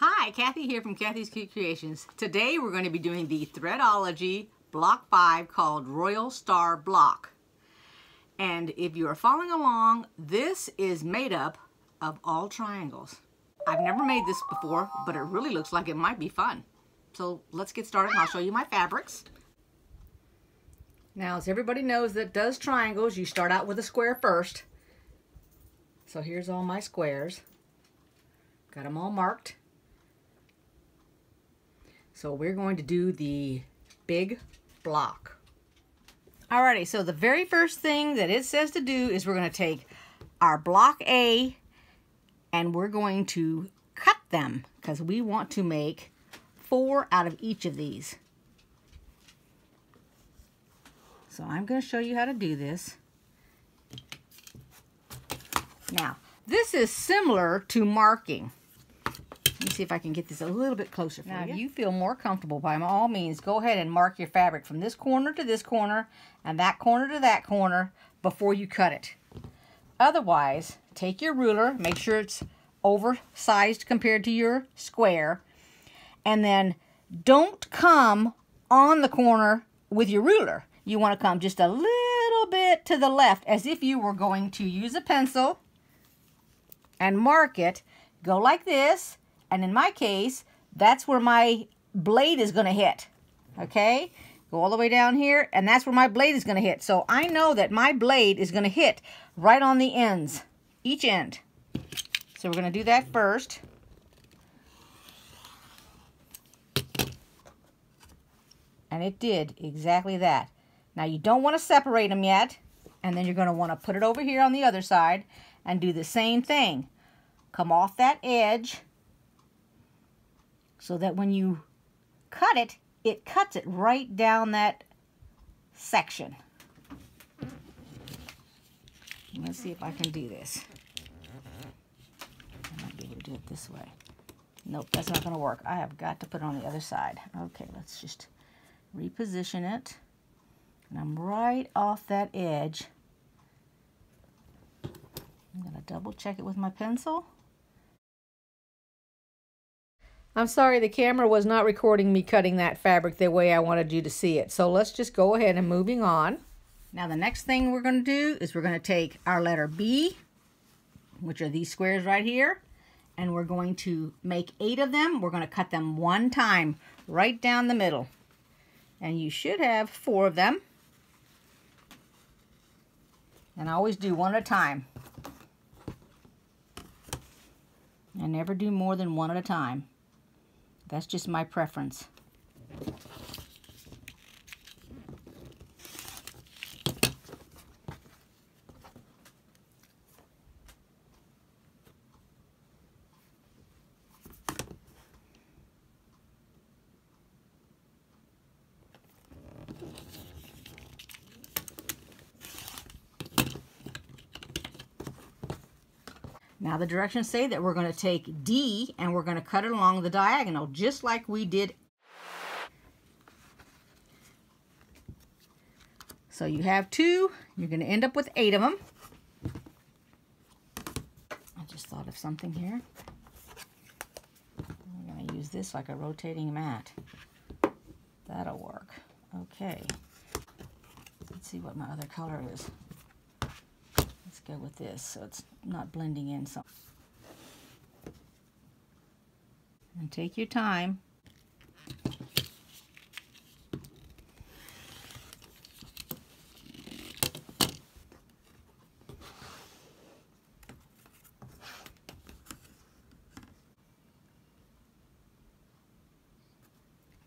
Hi, Kathy here from Kathy's Kute Kreations. Today we're going to be doing the Threadology Block 5 called Royal Star Block. And if you are following along, this is made up of all triangles. I've never made this before, but it really looks like it might be fun. So let's get started and I'll show you my fabrics. Now, as everybody knows that does triangles, you start out with a square first. So here's all my squares. Got them all marked. So we're going to do the big block. Alrighty, so the very first thing that it says to do is we're going to take our block A and we're going to cut them because we want to make four out of each of these. So I'm going to show you how to do this. Now, this is similar to marking. Let me see if I can get this a little bit closer for now, you. Now, if you feel more comfortable, by all means, go ahead and mark your fabric from this corner to this corner and that corner to that corner before you cut it. Otherwise, take your ruler, make sure it's oversized compared to your square, and then don't come on the corner with your ruler. You want to come just a little bit to the left as if you were going to use a pencil and mark it. Go like this and in my case, that's where my blade is going to hit. Okay? Go all the way down here, and that's where my blade is going to hit. So I know that my blade is going to hit right on the ends, each end. So we're going to do that first. And it did exactly that. Now you don't want to separate them yet. And then you're going to want to put it over here on the other side and do the same thing. Come off that edge so that when you cut it, it cuts it right down that section. Let's see if I can do this. I might be able to do it this way. Nope, that's not going to work. I have got to put it on the other side. Okay, let's just reposition it. And I'm right off that edge. I'm going to double check it with my pencil. I'm sorry the camera was not recording me cutting that fabric the way I wanted you to see it. So let's just go ahead and moving on. Now the next thing we're going to do is we're going to take our letter B, which are these squares right here, and we're going to make eight of them. We're going to cut them one time right down the middle. And you should have four of them. And I always do one at a time. I never do more than one at a time. That's just my preference. Now the directions say that we're going to take D and we're going to cut it along the diagonal just like we did. So you have two, you're going to end up with eight of them. I just thought of something here. I'm going to use this like a rotating mat. That'll work. Okay. Let's see what my other color is go with this so it's not blending in so. And take your time.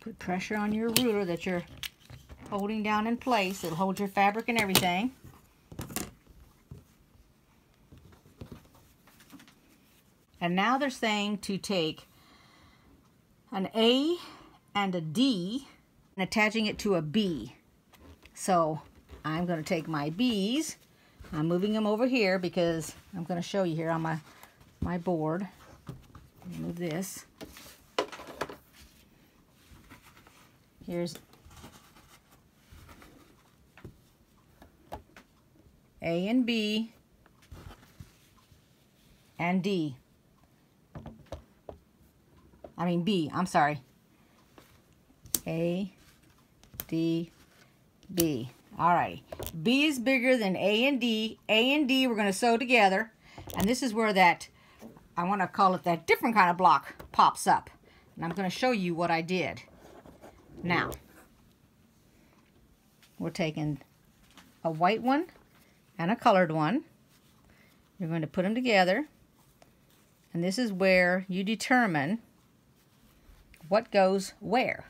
Put pressure on your ruler that you're holding down in place. It'll hold your fabric and everything And now they're saying to take an A and a D and attaching it to a B. So I'm going to take my B's. I'm moving them over here because I'm going to show you here on my, my board. Move this. Here's A and B and D. I mean B, I'm sorry. A, D, B. Is bigger than A and D. A and D we're going to sew together. And this is where that, I want to call it that different kind of block pops up. And I'm going to show you what I did. Now, we're taking a white one and a colored one. You're going to put them together. And this is where you determine what goes where.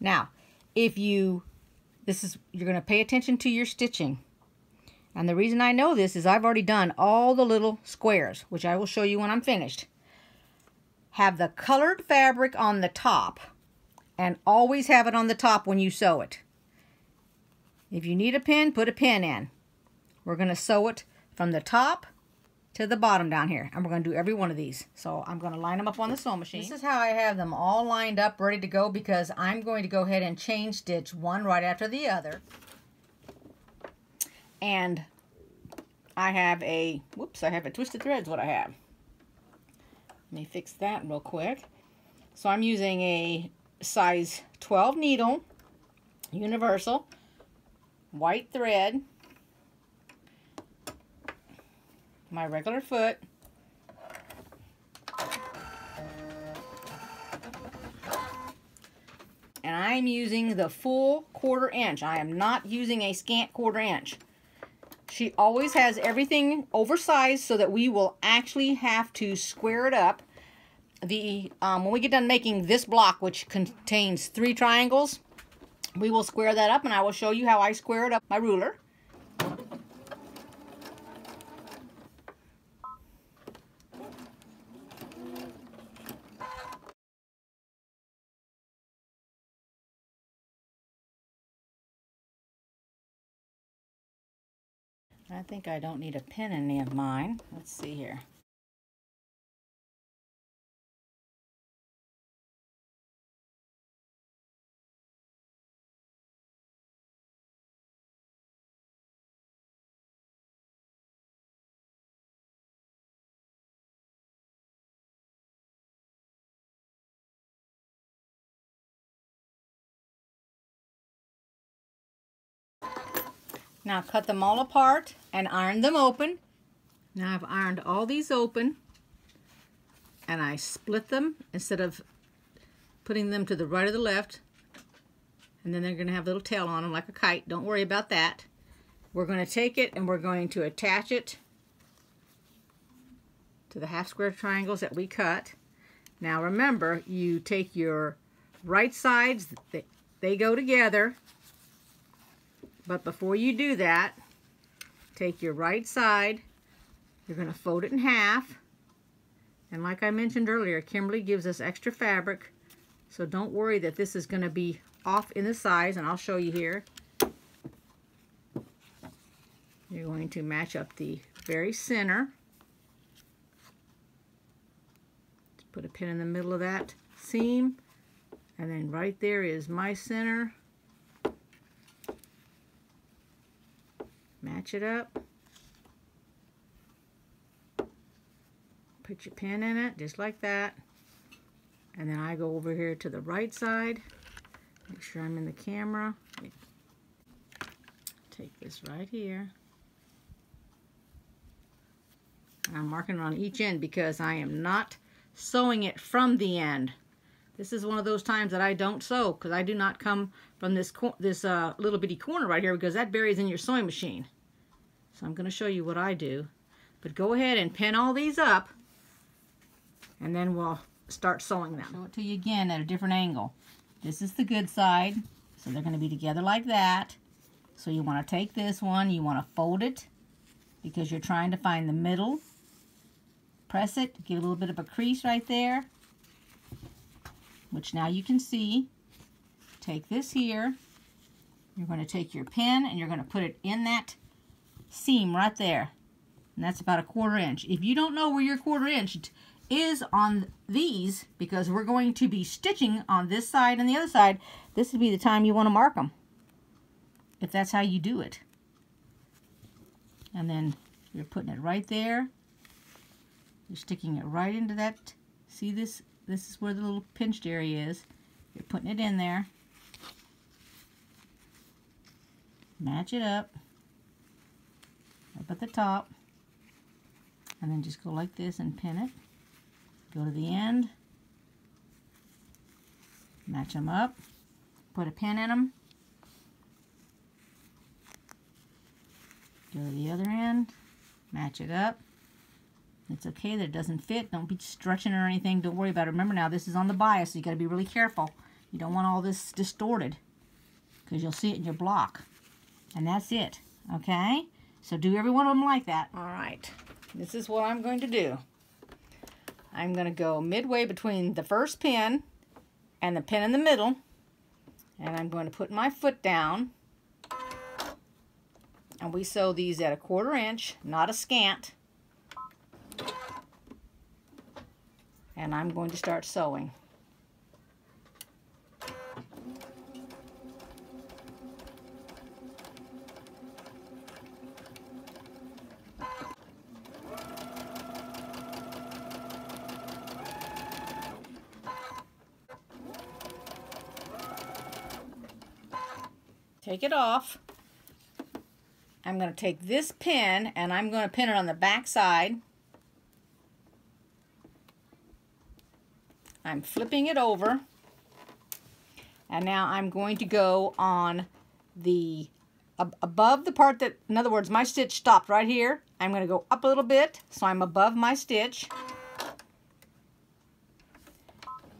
Now, if you, this is, you're going to pay attention to your stitching. And the reason I know this is I've already done all the little squares, which I will show you when I'm finished. Have the colored fabric on the top and always have it on the top when you sew it. If you need a pin, put a pin in. We're going to sew it from the top to the bottom down here. And we're going to do every one of these. So I'm going to line them up on the sewing machine. This is how I have them all lined up, ready to go, because I'm going to go ahead and chain stitch one right after the other. And I have a, whoops, I have a twisted threads what I have. Let me fix that real quick. So I'm using a size 12 needle, universal, white thread, my regular foot. And I'm using the full quarter inch. I am not using a scant quarter inch. She always has everything oversized so that we will actually have to square it up. The um, When we get done making this block, which contains three triangles, we will square that up and I will show you how I square it up my ruler. I think I don't need a pin in any of mine. Let's see here. Now cut them all apart and iron them open. Now I've ironed all these open and I split them instead of putting them to the right or the left. And then they're going to have a little tail on them like a kite. Don't worry about that. We're going to take it and we're going to attach it to the half square triangles that we cut. Now remember, you take your right sides, they, they go together, but before you do that, take your right side, you're going to fold it in half. And like I mentioned earlier, Kimberly gives us extra fabric. So don't worry that this is going to be off in the size, and I'll show you here. You're going to match up the very center. Put a pin in the middle of that seam. And then right there is my center. Match it up. Put your pin in it, just like that. And then I go over here to the right side. Make sure I'm in the camera. Take this right here. And I'm marking on each end because I am not sewing it from the end. This is one of those times that I don't sew because I do not come from this this uh, little bitty corner right here because that buries in your sewing machine. So I'm going to show you what I do. But go ahead and pin all these up and then we'll start sewing them. Show it to you again at a different angle. This is the good side. So they're going to be together like that. So you want to take this one, you want to fold it because you're trying to find the middle. Press it, give a little bit of a crease right there, which now you can see. Take this here. You're going to take your pin and you're going to put it in that seam right there. And that's about a quarter inch. If you don't know where your quarter inch is on these, because we're going to be stitching on this side and the other side, this would be the time you want to mark them. If that's how you do it. And then you're putting it right there. You're sticking it right into that. See this this is where the little pinched area is. You're putting it in there. Match it up. Up at the top. And then just go like this and pin it. Go to the end. Match them up. Put a pin in them. Go to the other end. Match it up. It's okay that it doesn't fit. Don't be stretching or anything. Don't worry about it. Remember now, this is on the bias, so you got to be really careful. You don't want all this distorted because you'll see it in your block. And that's it, okay? So do every one of them like that. All right, this is what I'm going to do. I'm going to go midway between the first pin and the pin in the middle. And I'm going to put my foot down. And we sew these at a quarter inch, not a scant. and I'm going to start sewing. Take it off. I'm going to take this pin and I'm going to pin it on the back side I'm flipping it over. And now I'm going to go on the ab above the part that, in other words, my stitch stopped right here. I'm going to go up a little bit, so I'm above my stitch.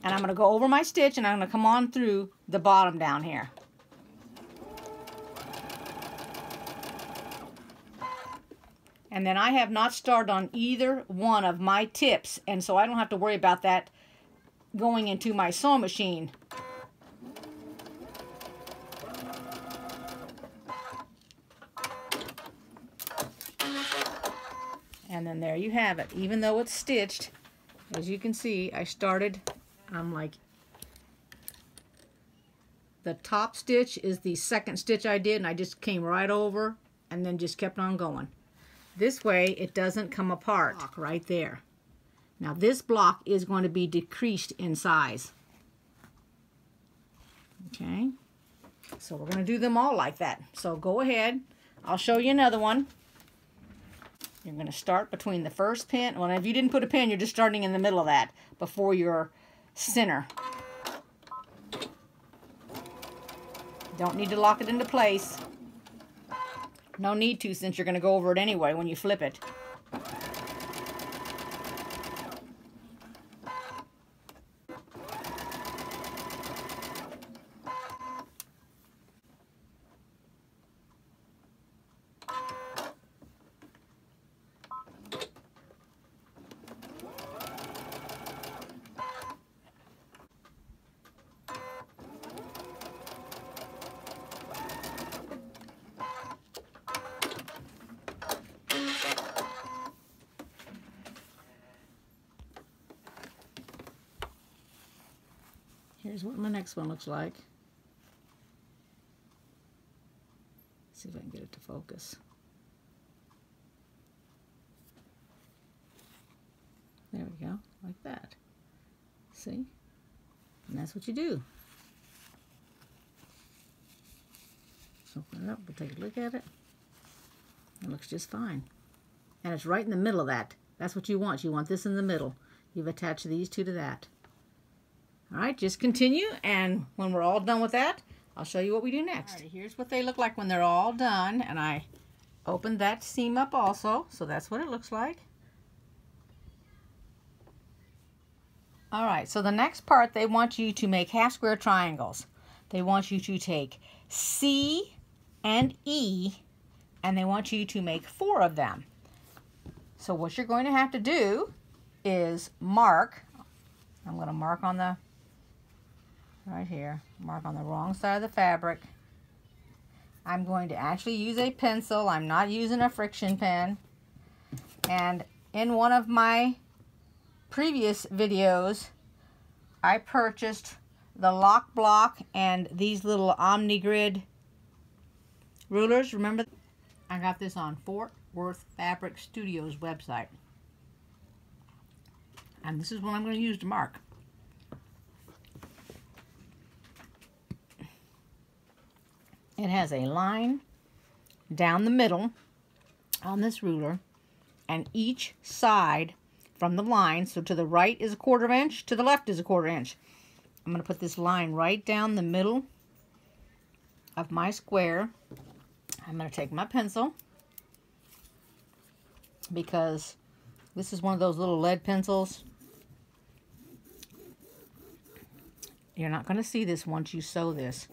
And I'm going to go over my stitch and I'm going to come on through the bottom down here. And then I have not started on either one of my tips, and so I don't have to worry about that going into my sewing machine. And then there you have it. Even though it's stitched, as you can see, I started, I'm like, the top stitch is the second stitch I did, and I just came right over and then just kept on going. This way, it doesn't come apart right there. Now this block is going to be decreased in size. Okay, so we're going to do them all like that. So go ahead, I'll show you another one. You're going to start between the first pin. Well, if you didn't put a pin, you're just starting in the middle of that before your center. Don't need to lock it into place. No need to since you're going to go over it anyway when you flip it. Next one looks like. see if I can get it to focus. There we go, like that. See? And that's what you do. So open it up, we'll take a look at it. It looks just fine. And it's right in the middle of that. That's what you want. You want this in the middle. You've attached these two to that. All right, just continue, and when we're all done with that, I'll show you what we do next. Here's what they look like when they're all done, and I opened that seam up also, so that's what it looks like. All right, so the next part, they want you to make half square triangles. They want you to take C and E, and they want you to make four of them. So what you're going to have to do is mark, I'm going to mark on the right here, mark on the wrong side of the fabric. I'm going to actually use a pencil. I'm not using a friction pen. And in one of my previous videos, I purchased the lock block and these little OmniGrid rulers. Remember, I got this on Fort Worth Fabric Studios website. And this is what I'm going to use to mark. It has a line down the middle on this ruler and each side from the line, so to the right is a quarter inch, to the left is a quarter inch. I'm going to put this line right down the middle of my square. I'm going to take my pencil because this is one of those little lead pencils. You're not going to see this once you sew this.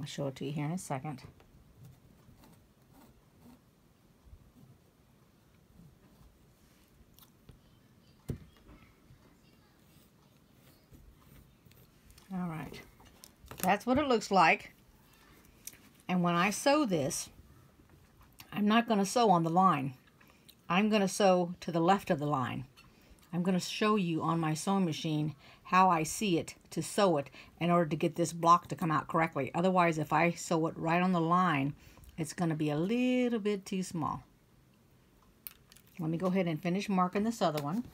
I'll show it to you here in a second. All right, that's what it looks like. And when I sew this, I'm not going to sew on the line. I'm going to sew to the left of the line. I'm going to show you on my sewing machine how I see it to sew it in order to get this block to come out correctly. Otherwise, if I sew it right on the line, it's going to be a little bit too small. Let me go ahead and finish marking this other one.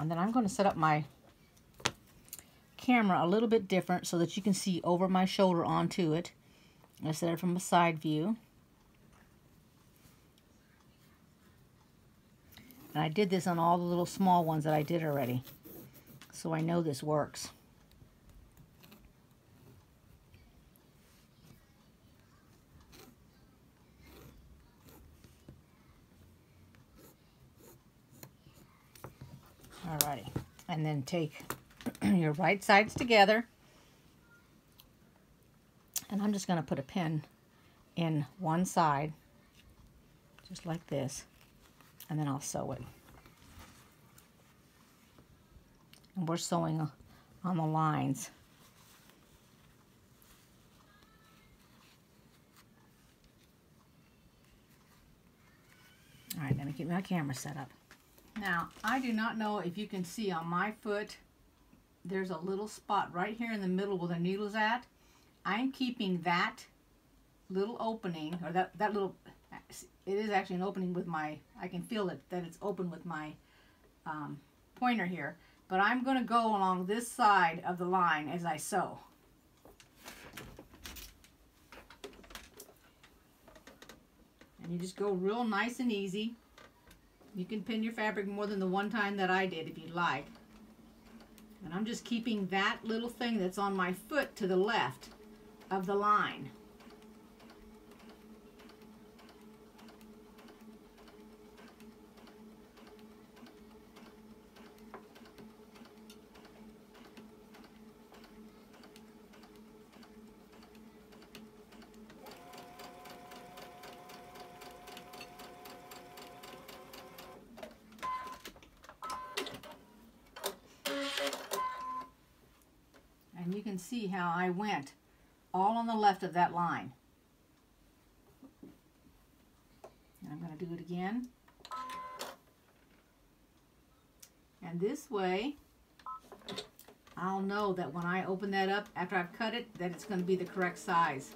And then I'm going to set up my camera a little bit different so that you can see over my shoulder onto it. I set it from a side view. And I did this on all the little small ones that I did already. So I know this works. Alrighty. And then take your right sides together. And I'm just going to put a pin in one side, just like this and then I'll sew it. And we're sewing on the lines. All right, let me get my camera set up. Now, I do not know if you can see on my foot, there's a little spot right here in the middle where the needle's at. I'm keeping that little opening, or that, that little it is actually an opening with my, I can feel it, that it's open with my um, pointer here. But I'm going to go along this side of the line as I sew. And you just go real nice and easy. You can pin your fabric more than the one time that I did if you'd like. And I'm just keeping that little thing that's on my foot to the left of the line. See how I went all on the left of that line. And I'm going to do it again. And this way, I'll know that when I open that up, after I've cut it, that it's going to be the correct size.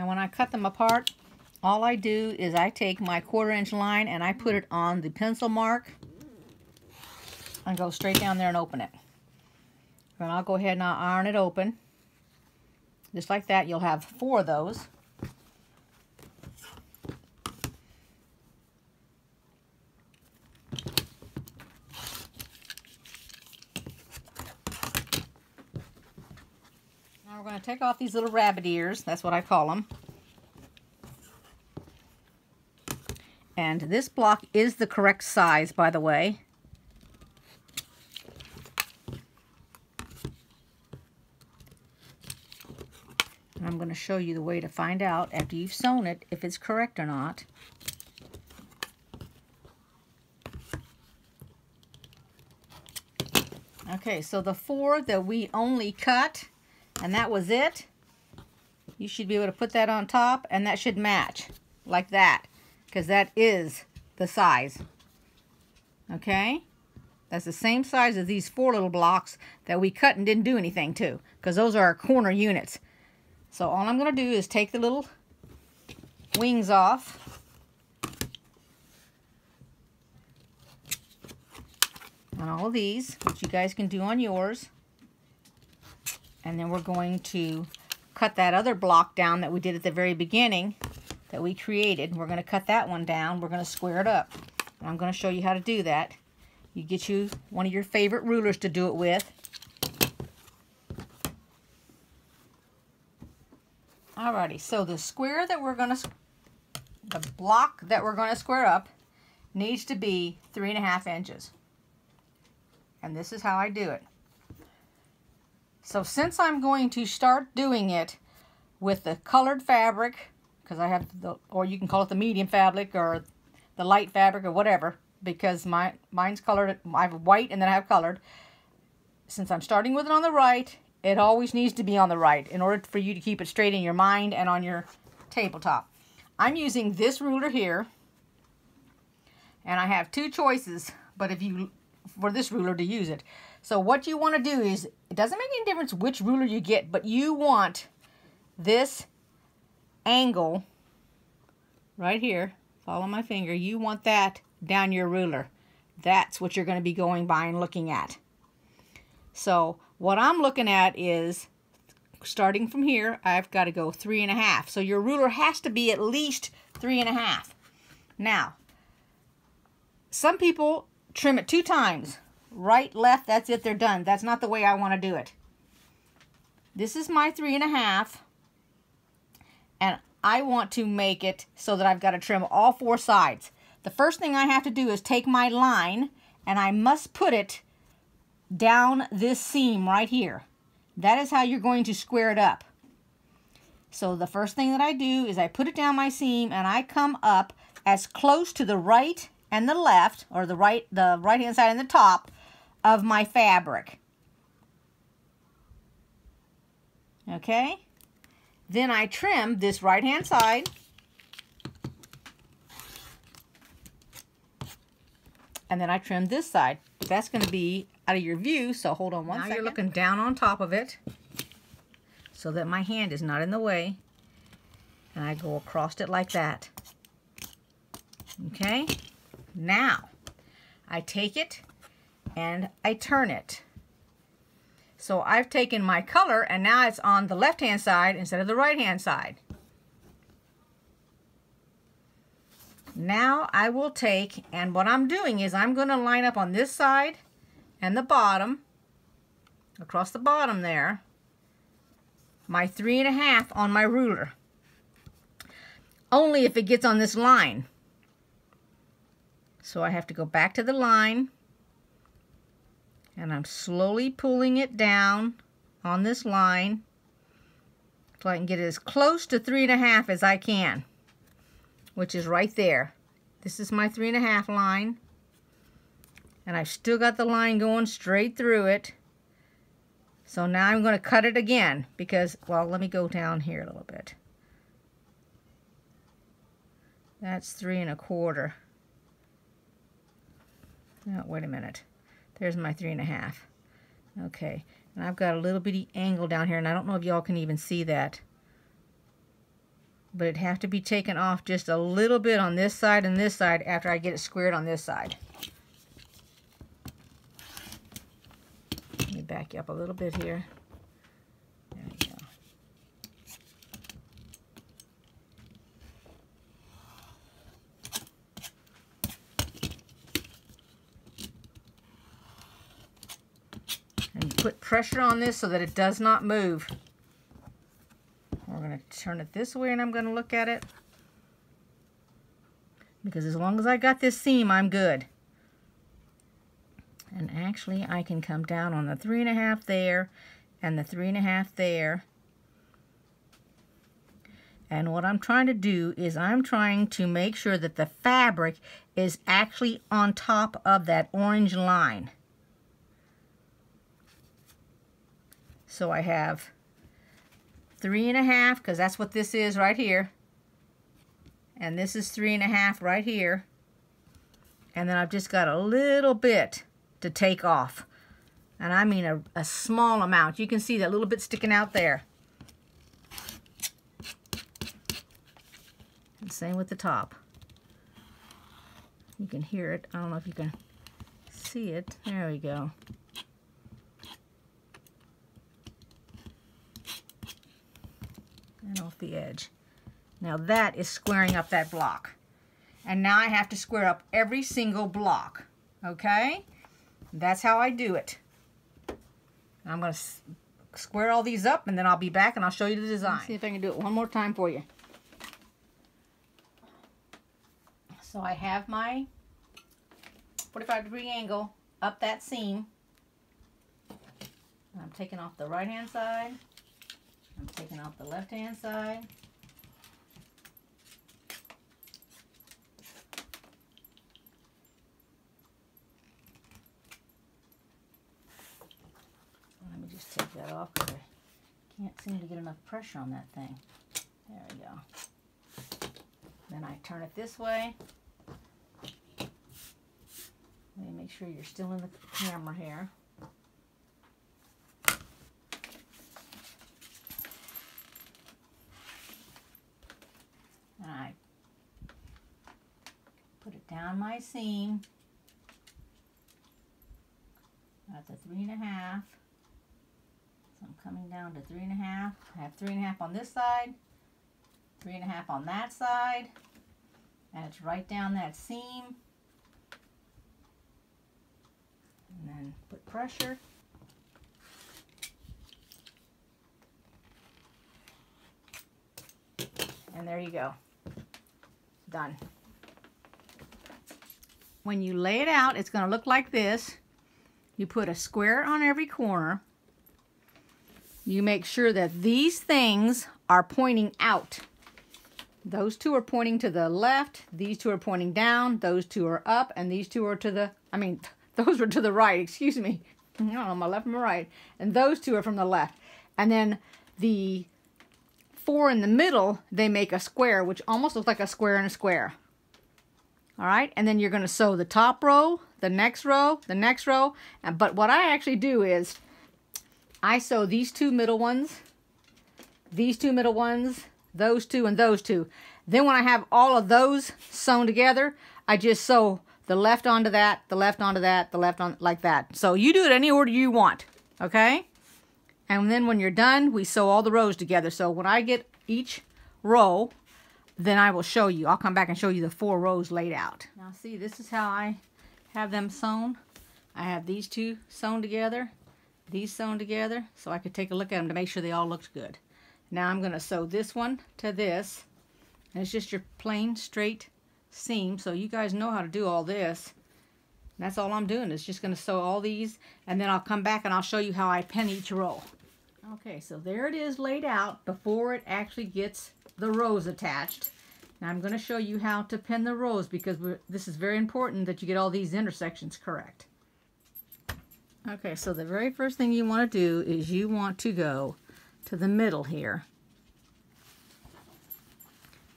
Now when I cut them apart, all I do is I take my quarter inch line and I put it on the pencil mark and go straight down there and open it. Then I'll go ahead and I'll iron it open. Just like that, you'll have four of those. we're going to take off these little rabbit ears. That's what I call them. And this block is the correct size, by the way. And I'm going to show you the way to find out after you've sewn it if it's correct or not. Okay, so the four that we only cut, and that was it, you should be able to put that on top, and that should match like that, because that is the size. Okay? That's the same size as these four little blocks that we cut and didn't do anything to, because those are our corner units. So all I'm going to do is take the little wings off, on all of these, which you guys can do on yours. And then we're going to cut that other block down that we did at the very beginning that we created. We're going to cut that one down. We're going to square it up. And I'm going to show you how to do that. You get you one of your favorite rulers to do it with. Alrighty, so the square that we're going to, the block that we're going to square up needs to be three and a half inches. And this is how I do it. So since I'm going to start doing it with the colored fabric, because I have the, or you can call it the medium fabric or the light fabric or whatever, because my mine's colored, I have white and then I have colored. Since I'm starting with it on the right, it always needs to be on the right in order for you to keep it straight in your mind and on your tabletop. I'm using this ruler here, and I have two choices, but if you for this ruler to use it. So what you want to do is, it doesn't make any difference which ruler you get, but you want this angle right here, follow my finger, you want that down your ruler. That's what you're going to be going by and looking at. So what I'm looking at is, starting from here, I've got to go three and a half. So your ruler has to be at least three and a half. Now, some people trim it two times. Right, left, that's it, they're done. That's not the way I want to do it. This is my three and a half. And I want to make it so that I've got to trim all four sides. The first thing I have to do is take my line and I must put it down this seam right here. That is how you're going to square it up. So the first thing that I do is I put it down my seam and I come up as close to the right and the left, or the right, the right hand side and the top of my fabric. Okay? Then I trim this right hand side. And then I trim this side. That's going to be out of your view, so hold on one now second. you're looking down on top of it so that my hand is not in the way. And I go across it like that. Okay? Now, I take it and I turn it. So I've taken my color and now it's on the left-hand side instead of the right-hand side. Now I will take, and what I'm doing is I'm going to line up on this side and the bottom, across the bottom there, my three and a half on my ruler. Only if it gets on this line. So I have to go back to the line and I'm slowly pulling it down on this line so I can get it as close to three and a half as I can, which is right there. This is my three and a half line. And I've still got the line going straight through it. So now I'm going to cut it again because, well, let me go down here a little bit. That's three and a quarter. Oh, wait a minute. There's my three and a half. Okay, and I've got a little bitty angle down here, and I don't know if y'all can even see that. But it'd have to be taken off just a little bit on this side and this side after I get it squared on this side. Let me back you up a little bit here. Put pressure on this so that it does not move. We're going to turn it this way and I'm going to look at it. Because as long as I got this seam, I'm good. And actually, I can come down on the three and a half there and the three and a half there. And what I'm trying to do is I'm trying to make sure that the fabric is actually on top of that orange line. So I have three and a half, because that's what this is right here. And this is three and a half right here. And then I've just got a little bit to take off. And I mean a, a small amount. You can see that little bit sticking out there. And same with the top. You can hear it. I don't know if you can see it. There we go. And off the edge. Now that is squaring up that block. And now I have to square up every single block. Okay? That's how I do it. I'm going to square all these up and then I'll be back and I'll show you the design. Let's see if I can do it one more time for you. So I have my 45 degree angle up that seam. I'm taking off the right hand side. I'm taking off the left hand side. Let me just take that off because I can't seem to get enough pressure on that thing. There we go. Then I turn it this way. Let me make sure you're still in the camera here. And I put it down my seam at the three and a half. So I'm coming down to three and a half. I have three and a half on this side, three and a half on that side, and it's right down that seam. And then put pressure. And there you go. Done. When you lay it out, it's going to look like this. You put a square on every corner you make sure that these things are pointing out. Those two are pointing to the left, these two are pointing down, those two are up, and these two are to the, I mean, those are to the right, excuse me. I don't know, my left and my right. And those two are from the left. And then the four in the middle, they make a square, which almost looks like a square and a square. All right, and then you're going to sew the top row, the next row, the next row. And, but what I actually do is I sew these two middle ones, these two middle ones, those two, and those two. Then when I have all of those sewn together, I just sew the left onto that, the left onto that, the left on like that. So you do it any order you want, okay? And then when you're done, we sew all the rows together. So when I get each row, then I will show you. I'll come back and show you the four rows laid out. Now see, this is how I have them sewn. I have these two sewn together these sewn together so I could take a look at them to make sure they all looked good. Now I'm going to sew this one to this. And it's just your plain straight seam so you guys know how to do all this. That's all I'm doing is just going to sew all these and then I'll come back and I'll show you how I pin each row. Okay, so there it is laid out before it actually gets the rows attached. Now I'm going to show you how to pin the rows because this is very important that you get all these intersections correct. Okay, so the very first thing you want to do is you want to go to the middle here.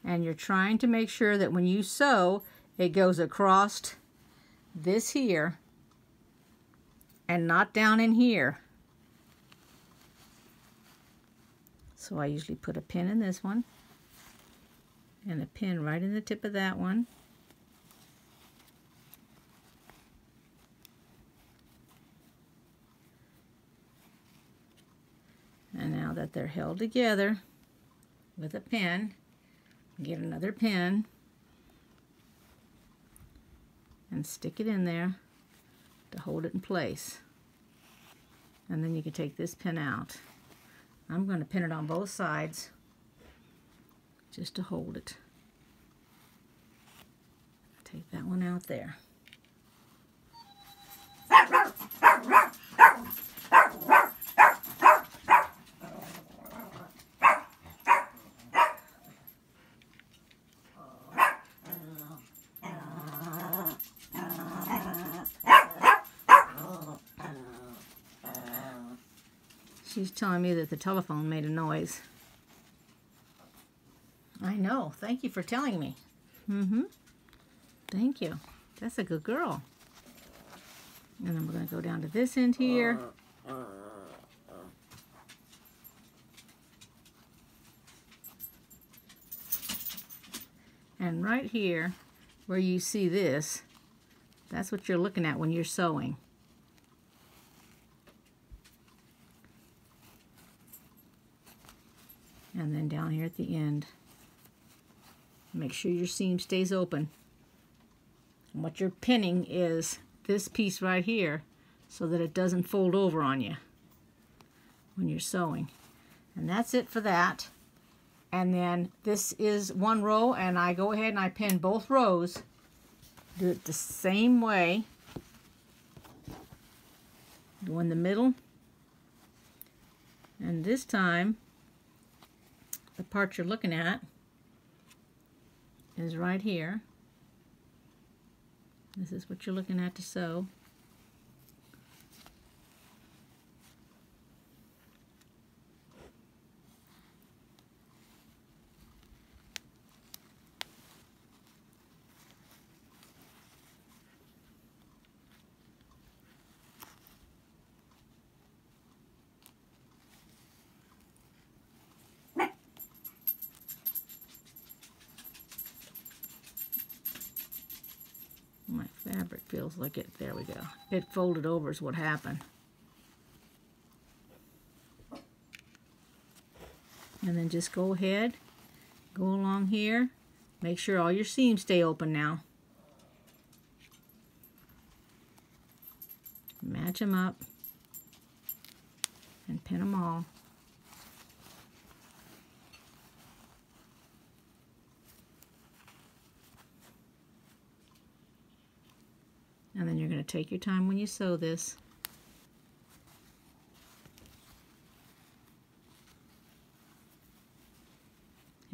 And you're trying to make sure that when you sew, it goes across this here and not down in here. So I usually put a pin in this one and a pin right in the tip of that one. And now that they're held together with a pin, get another pin and stick it in there to hold it in place. And then you can take this pin out. I'm going to pin it on both sides just to hold it. Take that one out there. She's telling me that the telephone made a noise. I know. Thank you for telling me. Mm-hmm. Thank you. That's a good girl. And then we're going to go down to this end here. And right here, where you see this, that's what you're looking at when you're sewing. And then down here at the end, make sure your seam stays open. And what you're pinning is this piece right here so that it doesn't fold over on you when you're sewing. And that's it for that. And then this is one row and I go ahead and I pin both rows. Do it the same way. Go in the middle. And this time, the part you're looking at is right here. This is what you're looking at to sew. My like it, there we go. It folded over is what happened. And then just go ahead, go along here, make sure all your seams stay open now. Match them up and pin them all. And then you're going to take your time when you sew this.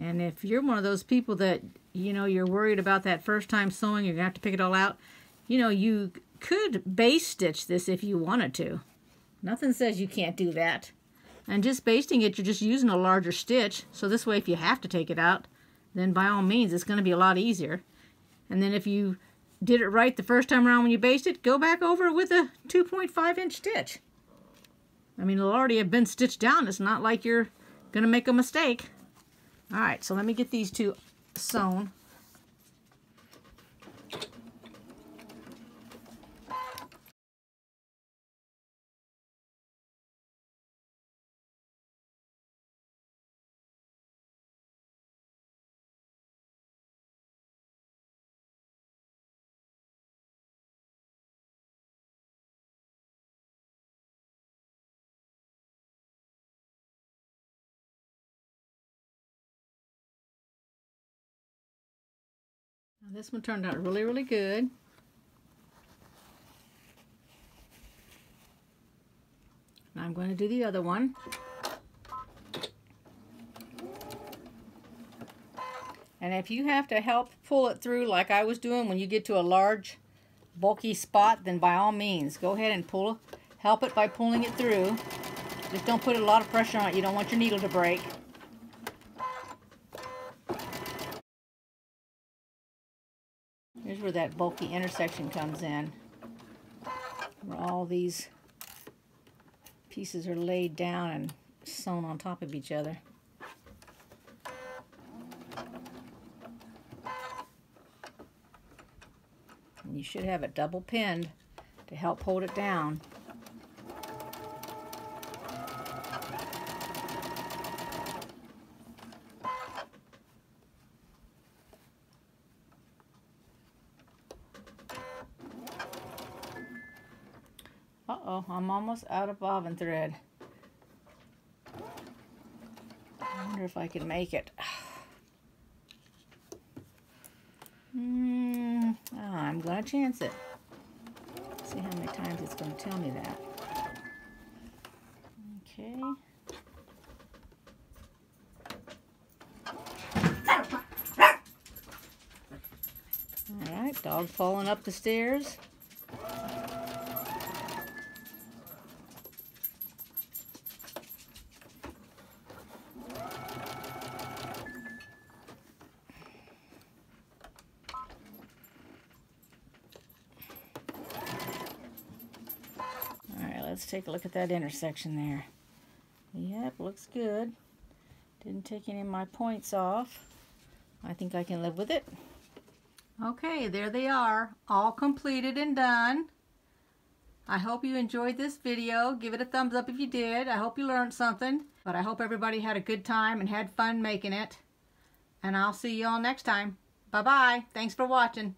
And if you're one of those people that, you know, you're worried about that first time sewing, you're going to have to pick it all out, you know, you could base stitch this if you wanted to. Nothing says you can't do that. And just basting it, you're just using a larger stitch. So this way, if you have to take it out, then by all means, it's going to be a lot easier. And then if you did it right the first time around when you basted, go back over with a 2.5 inch stitch. I mean, it'll already have been stitched down. It's not like you're going to make a mistake. All right, so let me get these two sewn. This one turned out really, really good. Now I'm going to do the other one. And if you have to help pull it through like I was doing when you get to a large bulky spot, then by all means, go ahead and pull, help it by pulling it through. Just don't put a lot of pressure on it. You don't want your needle to break. Here's where that bulky intersection comes in. Where all these pieces are laid down and sewn on top of each other. And you should have it double pinned to help hold it down. I'm almost out of bobbin thread. I wonder if I can make it. Mm, oh, I'm going to chance it. See how many times it's going to tell me that. Okay. All right, dog falling up the stairs. let's take a look at that intersection there. Yep, looks good. Didn't take any of my points off. I think I can live with it. Okay, there they are, all completed and done. I hope you enjoyed this video. Give it a thumbs up if you did. I hope you learned something. But I hope everybody had a good time and had fun making it. And I'll see you all next time. Bye-bye. Thanks for watching.